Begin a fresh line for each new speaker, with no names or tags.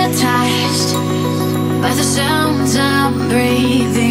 hypnotized by the sounds I'm breathing.